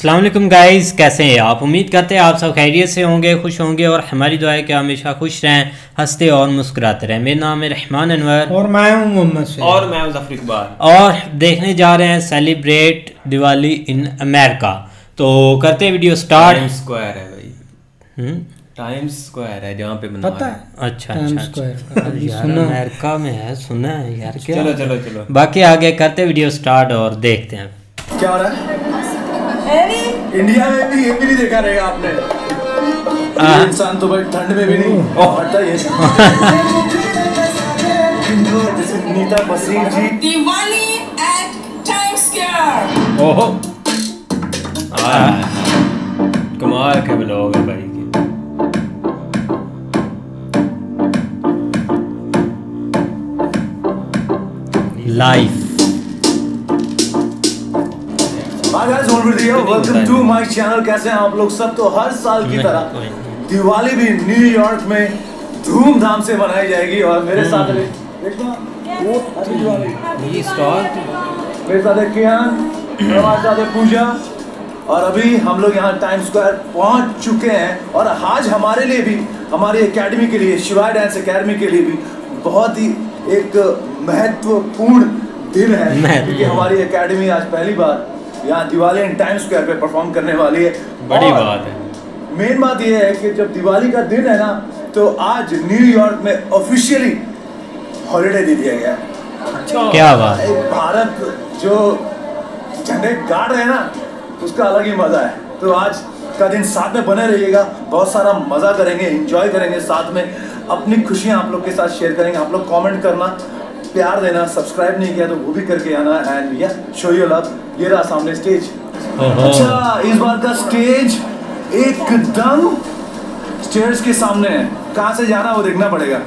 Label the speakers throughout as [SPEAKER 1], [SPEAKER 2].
[SPEAKER 1] Aslam guys कैसे हैं आप? उम्मीद करते हैं आप सब खैरियत से होंगे खुश होंगे और हमारी दुआ है कि हमेशा खुश रहें हँसते और मुस्कुराते रहें। मेरा नाम है रहमान अनवर।
[SPEAKER 2] और मैं हूँ मोहम्मद
[SPEAKER 3] और मैं हूँ ज़फ़र इकबाल।
[SPEAKER 1] और देखने जा रहे हैं सेलिब्रेट दिवाली इन अमेरिका। तो करते हैं वीडियो स्टार्ट।
[SPEAKER 3] टाइम स्क्वायर है भाई।
[SPEAKER 1] हम्म,
[SPEAKER 3] टाइम स्क्वायर है जहाँ पे बना
[SPEAKER 2] पता है।
[SPEAKER 1] अच्छा अच्छा अच्छा। अमेरिका में है सुना है यार क्या?
[SPEAKER 3] चलो चलो चलो।
[SPEAKER 1] बाकी आगे करते वीडियो स्टार्ट और देखते हैं।
[SPEAKER 4] क्या हो रहा है? इंडिया में भी ये भी नहीं देखा रहेगा आपने। इंसान तो भाई ठंड में भी नहीं। फटता ये जैसे नीता बसीर जी।
[SPEAKER 5] Diwali at Times Square.
[SPEAKER 3] ओहो। कमाल के ब्लॉग है भाई के।
[SPEAKER 1] Life
[SPEAKER 4] welcome to my channel कैसे हैं आप लोग? सब तो हर साल की तरह दिवाली भी न्यूयॉर्क में धूमधाम से मनाई जाएगी और मेरे साथ है वो
[SPEAKER 1] ये स्टॉल
[SPEAKER 4] मेरे साथ है कियान हमारे साथ है पूजा। और अभी हम लोग यहाँ टाइम स्क्वायर पहुँच चुके हैं और आज हमारे लिए भी हमारी एकेडमी के लिए शिवाय डांस एकेडमी के लिए भी बहुत ही एक महत्वपूर्ण दिन है। क्योंकि हमारी एकेडमी आज पहली बार यहाँ दिवाली इन टाइम स्क्वायर पे परफॉर्म करने वाली है।
[SPEAKER 3] बड़ी बात है।
[SPEAKER 4] मेन बात यह है कि जब दिवाली का दिन है ना तो आज न्यूयॉर्क में ऑफिशियली हॉलिडे दे दिया गया है।
[SPEAKER 1] क्या बात
[SPEAKER 4] भारत जो झंडे गाड़ रहे हैं ना उसका अलग ही मज़ा है। तो आज का दिन साथ में बने रहिएगा। बहुत सारा मज़ा करेंगे एंजॉय करेंगे साथ में। अपनी खुशियाँ आप लोग के साथ शेयर करेंगे। आप लोग कमेंट करना। प्यार देना सब्सक्राइब नहीं किया तो वो भी करके आना एंड या शो यू लव ये रहा सामने स्टेज अच्छा इस बार का स्टेज एकदम स्टेयर्स के सामने है। कहाँ से जाना वो देखना पड़ेगा।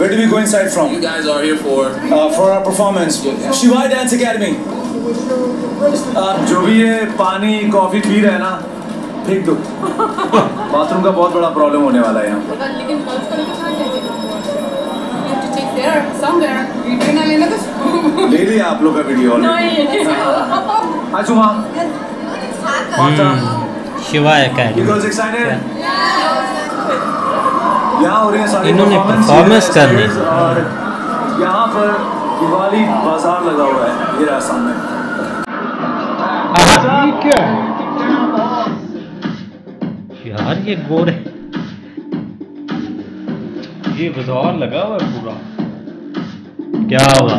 [SPEAKER 4] Where do we go inside from?
[SPEAKER 6] You guys are here for
[SPEAKER 4] uh, for our performance. Shivai Dance Academy. Uh, जो भी ये पानी कॉफ़ी पी रहे हैं ना फेंक दो। बाथरूम का बहुत बड़ा प्रॉब्लम होने वाला है यहाँ। पर
[SPEAKER 5] लेकिन there, somewhere. वीडियो ना लेना तो
[SPEAKER 4] ले लिया आप लोग का वीडियो
[SPEAKER 5] नहीं
[SPEAKER 4] hi Suma
[SPEAKER 1] Shiva
[SPEAKER 4] You
[SPEAKER 1] academy
[SPEAKER 4] girls excited? यहाँ हो रही है सारी
[SPEAKER 1] इन्होंने
[SPEAKER 4] ये
[SPEAKER 1] करनी
[SPEAKER 4] और यहाँ पर दिवाली बाज़ार लगा हुआ है. ये रहा सामने.
[SPEAKER 2] क्या है.
[SPEAKER 1] यार ये गोरे.
[SPEAKER 3] ये बाज़ार लगा हुआ है पूरा.
[SPEAKER 1] क्या हुआ?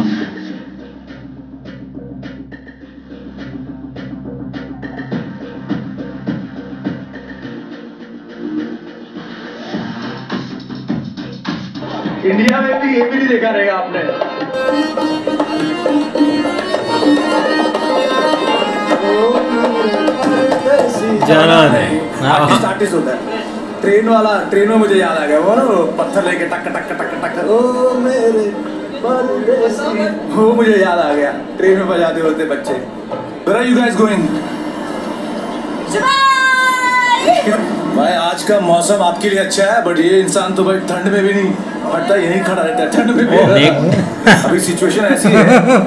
[SPEAKER 4] इंडिया में भी ये भी नहीं देखा रहेगा आपने।
[SPEAKER 3] जाना नहीं।
[SPEAKER 4] आर्टिस्ट होता है। ट्रेन वाला ट्रेन में मुझे याद आ गया वो ना पत्थर लेके टक टक टक टक। ओ मेरे। वो मुझे याद आ गया। ट्रेन में बजाते होते बच्चे। Where are you guys going? भाई आज का मौसम आपके लिए अच्छा है बट ये इंसान तो भाई ठंड में भी नहीं हटता यहीं खड़ा रहता है ठंड में भी
[SPEAKER 1] देख।
[SPEAKER 4] अभी सिचुएशन ऐसी है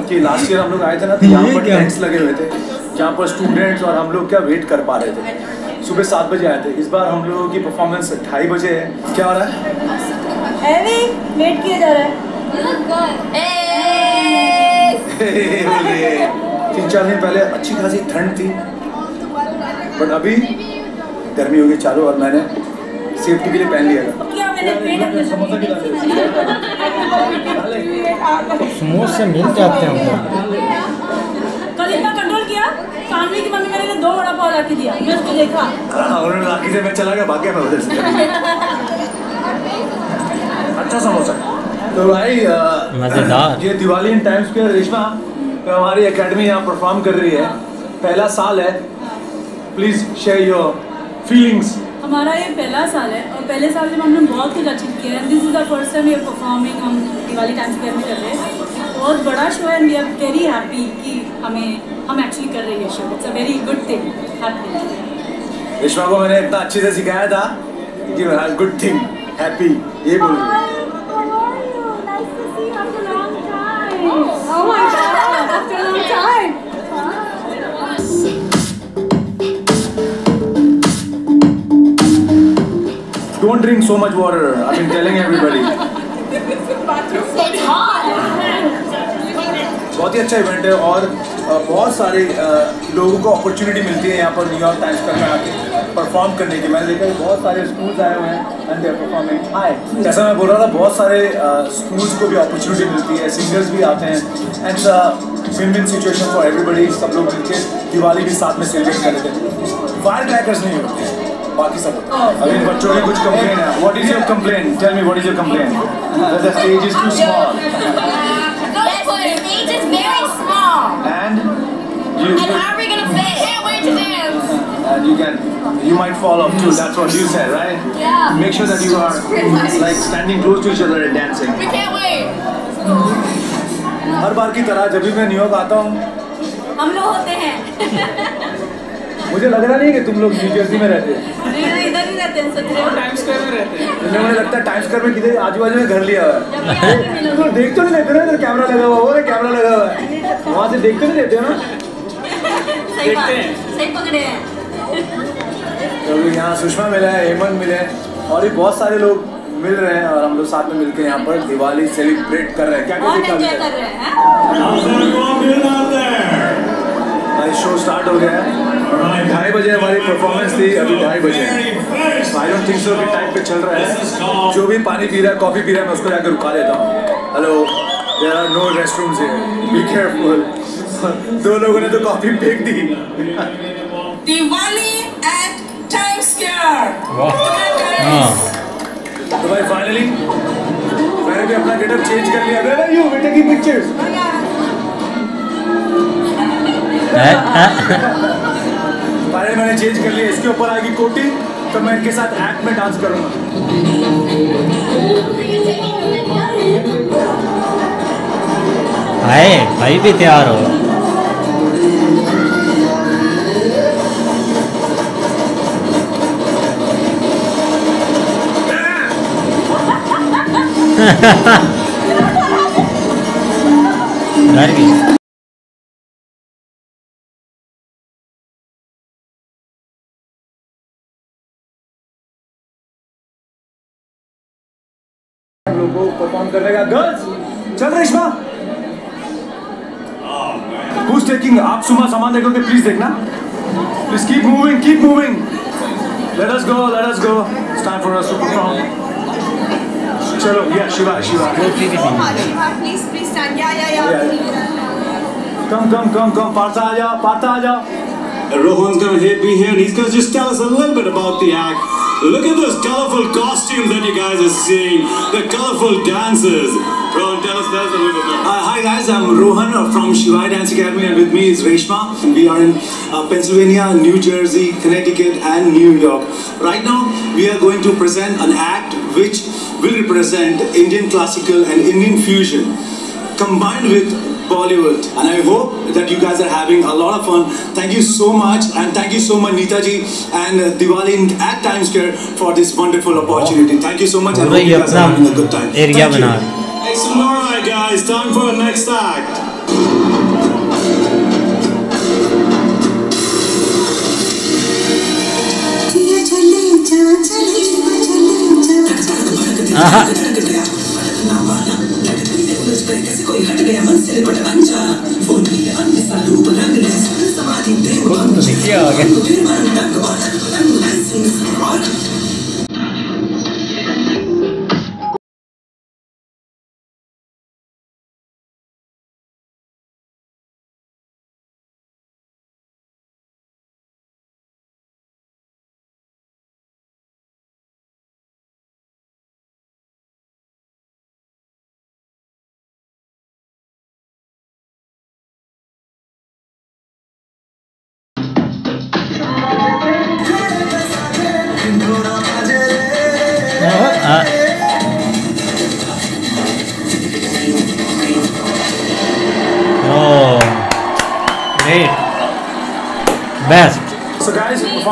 [SPEAKER 4] कि लास्ट ईयर हम लोग आए थे ना तो यहाँ पर टेंट्स लगे हुए थे जहाँ पर स्टूडेंट्स और हम लोग क्या वेट कर पा रहे थे। सुबह सात बजे आए थे। इस बार हम लोगों की परफॉर्मेंस ढाई बजे है। क्या हो रहा है?
[SPEAKER 7] वेट किया जा रहा है।
[SPEAKER 4] तीन चार दिन पहले अच्छी खासी ठंड थी बट अभी गर्मी हो गई चालू और मैंने सेफ्टी के लिए पहन लिया था।
[SPEAKER 7] क्या मैंने पेट अपने
[SPEAKER 4] समोसा
[SPEAKER 2] मिल जाते हैं उधर
[SPEAKER 7] कल इतना कंट्रोल किया सामने की मम्मी मेरे लिए दो बड़ा पाव लाके दिया। मैं उसको देखा।
[SPEAKER 4] हाँ, उन्होंने लाठी से मैं चला गया भाग गया मैं उधर से। अच्छा समोसा। तो भाई
[SPEAKER 1] मज़ेदार।
[SPEAKER 4] ये दिवाली इन टाइम्स के रेशमा तो हमारी एकेडमी यहाँ परफॉर्म कर रही है। पहला साल है। प्लीज़ शेयर योर फीलिंग्स
[SPEAKER 7] हमारा ये पहला साल है और पहले साल जब हमने बहुत कुछ अचीव किया है this is the first time we are performing हम दिवाली टाइम स्क्वायर में कर रहे हैं। बहुत बड़ा शो है and we are very happy कि हमें हम एक्चुअली कर रहे हैं show it's a very good thing happy
[SPEAKER 4] Reshma को मैंने इतना अच्छे से सिखाया था कि गुड थिंग हैप्पी ये बोल रही drink so much water. I've been telling everybody.
[SPEAKER 5] It's hot.
[SPEAKER 4] बहुत ही अच्छा इवेंट है और बहुत सारे लोगों को अपॉर्चुनिटी मिलती है यहाँ पर न्यूयॉर्क टाइम्स स्क्वायर में आके परफॉर्म करने की मैंने देखा है बहुत सारे स्कूल्स आए हुए हैं एंड परफॉर्मिंग हाय जैसा मैं बोल रहा था बहुत सारे स्कूल्स को भी अपॉर्चुनिटी मिलती है सिंगर्स भी आते हैं and win win situation for everybody सब लोग मिलके दिवाली भी साथ में सेलिब्रेट कर रहे थे फायर क्रैकर्स नहीं होते बाकी सब होता है अभी बच्चों की कुछ कंप्लेन है what is your complain tell me what is your complain the stage is too small
[SPEAKER 5] Yes, the stage is very small.
[SPEAKER 4] and you
[SPEAKER 5] And how are we gonna fit? Can't wait to dance.
[SPEAKER 4] and you can you might fall off too that's what you said right
[SPEAKER 5] Yeah.
[SPEAKER 4] make sure that you are like standing close to each other and dancing
[SPEAKER 5] We can't wait.
[SPEAKER 4] हर बार की तरह जब भी मैं New York आता हूँ
[SPEAKER 7] हम लोग होते हैं
[SPEAKER 4] मुझे लग रहा नहीं है कि तुम लोग न्यू जर्सी में रहते हो।
[SPEAKER 7] नहीं नहीं इधर ही रहते हैं
[SPEAKER 2] टाइम स्क्वायर में रहते हैं।
[SPEAKER 4] मुझे लगता है टाइम स्क्वायर में किधर आजू बाजू में घर लिया हुआ है। देख तो नहीं लेते ना इधर कैमरा लगा हुआ है कैमरा लगा हुआ है। वहाँ से देख तो नहीं लेते हो ना?
[SPEAKER 7] सही बात। सही पकड़े हैं।
[SPEAKER 4] तो यहाँ सुषमा मिला है हेमंत मिले हैं और भी बहुत सारे लोग मिल रहे हैं और हम लोग साथ में मिलकर यहाँ पर दिवाली सेलिब्रेट कर रहे हैं। क्या क्या
[SPEAKER 7] कर रहे हैं हैं?
[SPEAKER 4] हमारी शो स्टार्ट हो गया है। ढाई बजे हमारी परफॉर्मेंस थी अभी ढाई बजे। आई डोंट थिंक सो कि टाइम पे चल रहा है। जो भी पानी पी रहा है कॉफ़ी पी रहा है मैं उसको जाकर रुका देता हूँ। Hello there are no rest rooms be careful दो लोगों ने तो कॉफ़ी फेंक दी।
[SPEAKER 6] Diwali at Times Square.
[SPEAKER 1] हाँ।
[SPEAKER 4] तो भाई फाइनली मैंने भी अपना गेटअप चेंज कर लिया। Where are you we taking pictures
[SPEAKER 1] है,
[SPEAKER 4] मैंने चेंज कर लिया इसके ऊपर आएगी कोटी तो मैं इनके साथ एक्ट में डांस करूँगा।
[SPEAKER 1] आए भाई भी तैयार हो। डर
[SPEAKER 4] हम लोग को परफॉर्म करने का गर्ल्स चल रेशमा Who's taking आप सुमा सामान देखोगे प्लीज़ देखना please keep moving keep moving let us go let us go it's time for us to perform चलो या Shiva Shiva
[SPEAKER 6] Please, please stand. Yeah, yeah, yeah.
[SPEAKER 4] कम कम कम कम पार्था आ जाओ पार्था आ जाओ
[SPEAKER 8] Rohan's gonna hit me here and he's gonna just tell us a little bit about the act. Look at colorful costumes that you guys are seeing, the colorful dances. Rohan, tell us, us a little bit.
[SPEAKER 4] Uh, hi guys, I'm Rohan from Shivai Dance Academy and with me is Reshma. We are in uh, Pennsylvania, New Jersey, Connecticut and New York. Right now, we are going to present an act which will represent Indian classical and Indian fusion combined with Bollywood. And I hope that you guys are having a lot of fun. Thank you so much. And thank you so much, Neetaji and Diwali at Times Square for this wonderful opportunity. Thank you so much.
[SPEAKER 1] I
[SPEAKER 4] hope you guys are having a good time. Thank you.
[SPEAKER 1] All
[SPEAKER 8] right, guys. Time for the next act. Aha.
[SPEAKER 1] आहा कोई हट गया आ,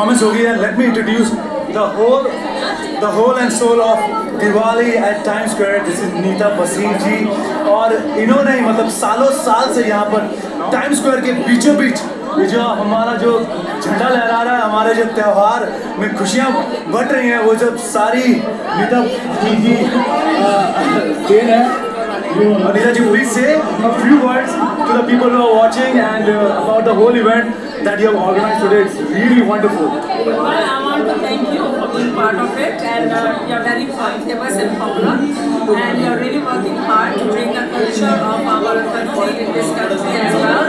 [SPEAKER 4] promise हो गई है let me introduce the whole the whole and soul of Diwali at Time Square this is Neeta Bhasin ji और इन्होंने ही मतलब सालों साल से यहाँ पर टाइम स्क्वायर के बीचों बीच जो हमारा जो झंडा लहरा रहा है, हमारे जो त्यौहार में खुशियाँ बट रही हैं, वो जब सारी नीता जी की देन है। अनिता जी वही से few words to the people watching and about the whole event that you have organized today. It's really wonderful.
[SPEAKER 9] Well, I want to thank you for being part of it and uh, you're very famous and popular and you're really working hard to bring the culture of our country in this country as well.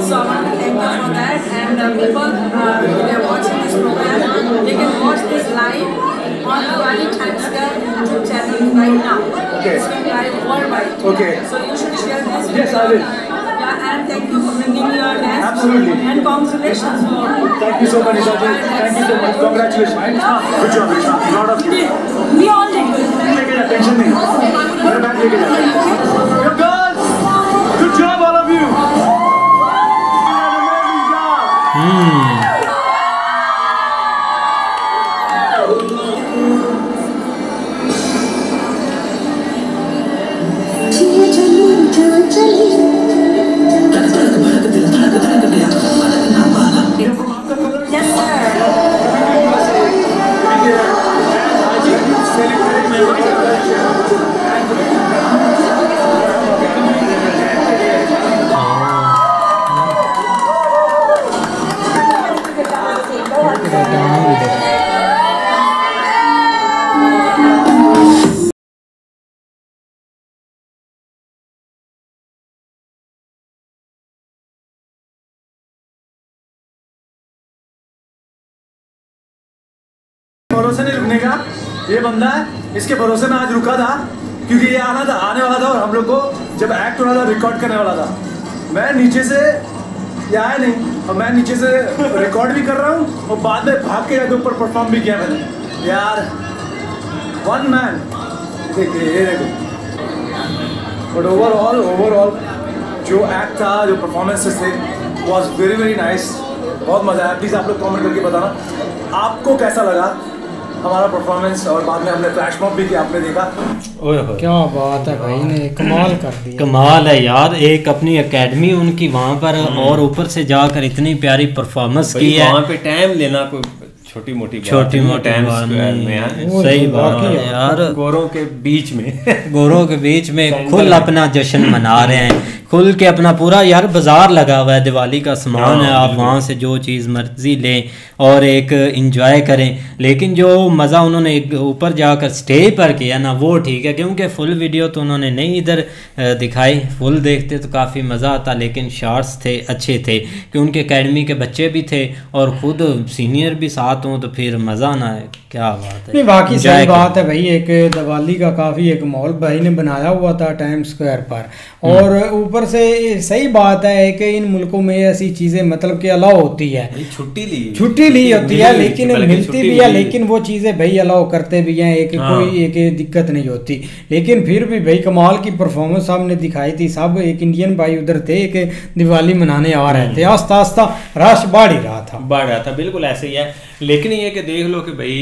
[SPEAKER 9] So I want to thank you for that and uh, people uh, they're watching this program, they can watch this live on Diwali Times Square YouTube channel right now.
[SPEAKER 4] Okay.
[SPEAKER 9] It's live worldwide.
[SPEAKER 4] Okay.
[SPEAKER 9] So you should share this.
[SPEAKER 4] Yes, I will
[SPEAKER 9] thank you for bringing your dance.
[SPEAKER 4] Absolutely.
[SPEAKER 9] And congratulations
[SPEAKER 4] Thank you so much, Isabel. Thank you so much. Congratulations. Good job, Krishna. Proud of you.
[SPEAKER 9] We all did good.
[SPEAKER 4] Take it attention me. You're back, take it attention. Your girls! Good job, all of you!
[SPEAKER 9] You did an amazing job! Mm.
[SPEAKER 4] भरोसे नहीं रुकने का। ये बंदा है, इसके भरोसे में आज रुका था, क्योंकि ये आना था, आने वाला था और हम लोग को जब एक्ट हो रहा था रिकॉर्ड करने वाला था। मैं नीचे से, ये आया नहीं, और मैं नीचे से रिकॉर्ड भी कर रहा हूँ, और बाद में भाग के जाके ऊपर परफॉर्म भी किया मैंने। यार वन मैन देखिए ये देखो। बट ओवरऑल ओवरऑल जो एक्ट था, जो परफॉर्मेंसेस थे वॉज़ वेरी वेरी नाइस बहुत मज़ा आया। प्लीज़ आप लोग कमेंट करके बताना। आपको कैसा लगा? हमारा परफॉर्मेंस और बाद में हमने फ्लैश मॉब भी किया आपने देखा।
[SPEAKER 1] ओए होए।
[SPEAKER 2] क्या बात है भाई ने कमाल कर दिया।
[SPEAKER 1] कमाल है यार एक अपनी एकेडमी उनकी वहाँ पर और ऊपर से जाकर इतनी प्यारी परफॉर्मेंस की है।
[SPEAKER 3] वहाँ पे टाइम लेना कोई छोटी मोटी बात
[SPEAKER 1] छोटी
[SPEAKER 3] नहीं,
[SPEAKER 1] मोटी बात नहीं है।
[SPEAKER 3] है।
[SPEAKER 1] सही बात है यार।
[SPEAKER 3] गोरों के बीच में।
[SPEAKER 1] गोरों के बीच में खुल अपना जश्न मना रहे हैं। खुल के अपना पूरा यार बाज़ार लगा हुआ है दिवाली का सामान है आप वहाँ से जो चीज़ मर्ज़ी लें और एक इंजॉय करें। लेकिन जो मज़ा उन्होंने ऊपर जाकर स्टेज पर किया ना वो ठीक है क्योंकि फुल वीडियो तो उन्होंने नहीं इधर दिखाई। फुल देखते तो काफ़ी मज़ा आता लेकिन शॉर्ट्स थे अच्छे थे कि उनके एकेडमी के बच्चे भी थे और खुद सीनियर भी साथ हों तो फिर मज़ा ना है क्या बात है।
[SPEAKER 2] नहीं बाकी सही बात है भाई एक दिवाली का काफ़ी एक माहौल भाई ने बनाया हुआ था टाइम स्क्वायर पर। और ऊपर से सही बात है कि इन मुल्कों में ऐसी चीज़ें मतलब कि अलाउ होती है।
[SPEAKER 3] छुट्टी ली।
[SPEAKER 2] छुट्टी ली होती है लेकिन मिलती भी है लेकिन वो चीज़ें भाई अलाउ करते भी हैं एक
[SPEAKER 3] हाँ।
[SPEAKER 2] कोई एक दिक्कत नहीं होती। लेकिन फिर भी भाई कमाल की परफॉर्मेंस हमने दिखाई थी। सब एक इंडियन भाई उधर थे एक दिवाली मनाने आ रहे थे। आस्ता आस्ता रश बढ़ ही रहा था।
[SPEAKER 3] बढ़ रहा था बिल्कुल ऐसे ही है। लेकिन ये कि देख लो कि भाई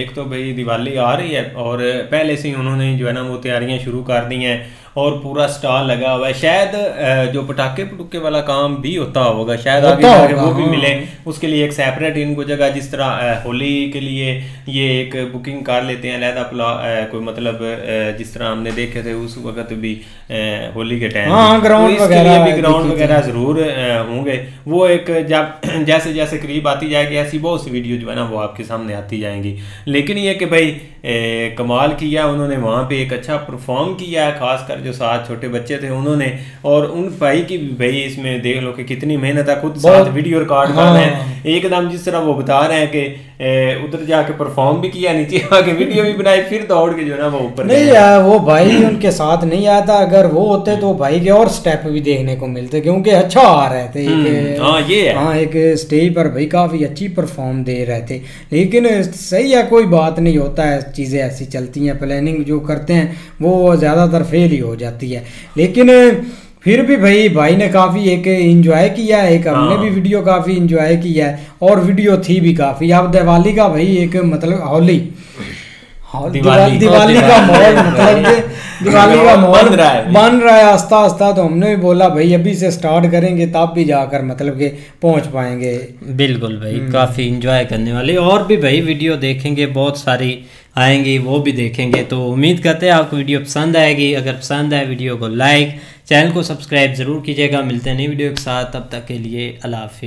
[SPEAKER 3] एक तो भाई दिवाली आ रही है और पहले से ही उन्होंने जो है ना वो तैयारियाँ शुरू कर दी हैं। और पूरा स्टॉल लगा हुआ है। शायद जो पटाखे पटुके वाला काम भी होता होगा शायद आगे जाके वो भी
[SPEAKER 2] हाँ।
[SPEAKER 3] मिले। उसके लिए एक सेपरेट इनको जगह जिस तरह होली के लिए ये एक बुकिंग कर लेते हैं अलहदा प्ला कोई मतलब जिस तरह हमने देखे थे उस वक्त भी होली के टाइम
[SPEAKER 2] हाँ, वगैरह
[SPEAKER 3] लिए भी ग्राउंड वगैरह ज़रूर होंगे। वो एक जब जैसे जैसे करीब आती जाएगी ऐसी बहुत सी वीडियो जो है ना वो आपके सामने आती जाएँगी। लेकिन ये कि भाई ए, कमाल किया उन्होंने वहाँ पे एक अच्छा परफॉर्म किया है खासकर जो सात छोटे बच्चे थे उन्होंने। और उन भाई की भी भाई इसमें देख लो कि कितनी मेहनत है खुद साथ वीडियो रिकॉर्ड कर रहे हैं। एकदम जिस तरह वो बता रहे हैं कि उधर जाके परफॉर्म भी किया नीचे आके वीडियो भी बनाई फिर दौड़ के जो है ना वो ऊपर
[SPEAKER 2] नहीं वो भाई उनके साथ नहीं आया था अगर वो होते तो भाई के और स्टेप भी देखने को मिलते क्योंकि अच्छा आ रहे थे। एक
[SPEAKER 3] हम्म, हाँ, ये हाँ।
[SPEAKER 2] एक स्टेज पर भाई काफ़ी अच्छी परफॉर्म दे रहे थे। लेकिन सही है कोई बात नहीं होता है। चीज़ें ऐसी चलती हैं प्लानिंग जो करते हैं वो ज़्यादातर फेल ही हो जाती है। लेकिन फिर भी भाई भाई ने काफ़ी एक इंजॉय किया है एक हमने। भी वीडियो काफ़ी इंजॉय किया है और वीडियो थी भी काफ़ी। अब दिवाली का भाई एक मतलब होली।
[SPEAKER 3] दिवाली-
[SPEAKER 2] दिवाली का माहौल मतलब दिवाली का माहौल
[SPEAKER 3] बन रहा है।
[SPEAKER 2] बन रहा है आस्ता आस्ता तो हमने भी बोला भाई अभी से स्टार्ट करेंगे तब भी जाकर मतलब के पहुँच पाएँगे।
[SPEAKER 1] बिल्कुल भाई काफ़ी इंजॉय करने वाले। और भी भाई वीडियो देखेंगे बहुत सारी आएँगी, वो भी देखेंगे। तो उम्मीद करते हैं आपको वीडियो पसंद आएगी। अगर पसंद आए वीडियो को लाइक, चैनल को सब्सक्राइब ज़रूर कीजिएगा। मिलते हैं नई वीडियो के साथ। तब तक के लिए अला हाफिज़